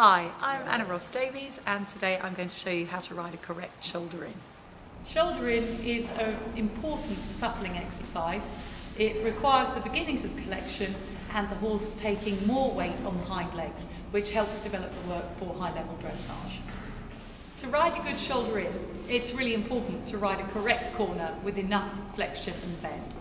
Hi, I'm Anna Ross Davies and today I'm going to show you how to ride a correct shoulder in. Shoulder in is an important suppling exercise. It requires the beginnings of the collection and the horse taking more weight on the hind legs, which helps develop the work for high level dressage. To ride a good shoulder in, it's really important to ride a correct corner with enough flexion and bend.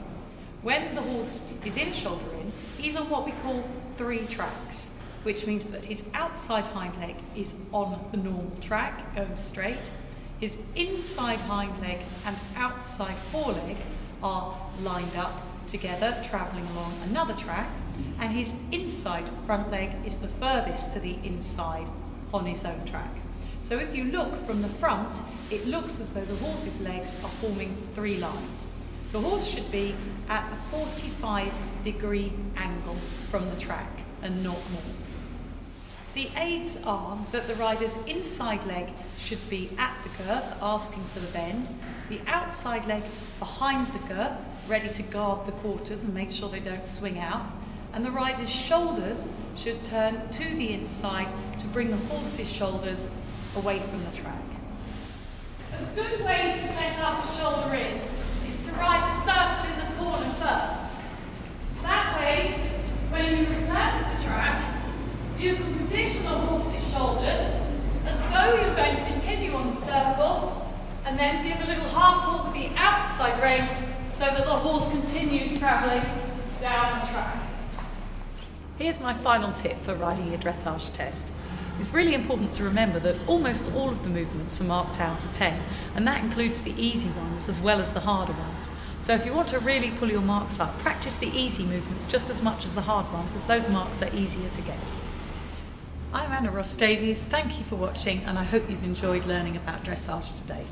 When the horse is in shoulder in, he's on what we call three tracks, which means that his outside hind leg is on the normal track, going straight. His inside hind leg and outside foreleg are lined up together, travelling along another track, and his inside front leg is the furthest to the inside on his own track. So if you look from the front, it looks as though the horse's legs are forming three lines. The horse should be at a 45 degree angle from the track and not more. The aids are that the rider's inside leg should be at the girth, asking for the bend, the outside leg behind the girth, ready to guard the quarters and make sure they don't swing out, and the rider's shoulders should turn to the inside to bring the horse's shoulders away from the track. A good way to set up a shoulder in is to ride a circle in the corner first. That way, when you return to the track, you can shoulders as though you're going to continue on the circle and then give a little half halt with the outside rein so that the horse continues travelling down the track. Here's my final tip for riding your dressage test. It's really important to remember that almost all of the movements are marked out to 10, and that includes the easy ones as well as the harder ones. So if you want to really pull your marks up, practice the easy movements just as much as the hard ones, as those marks are easier to get. I'm Anna Ross Davies, thank you for watching and I hope you've enjoyed learning about dressage today.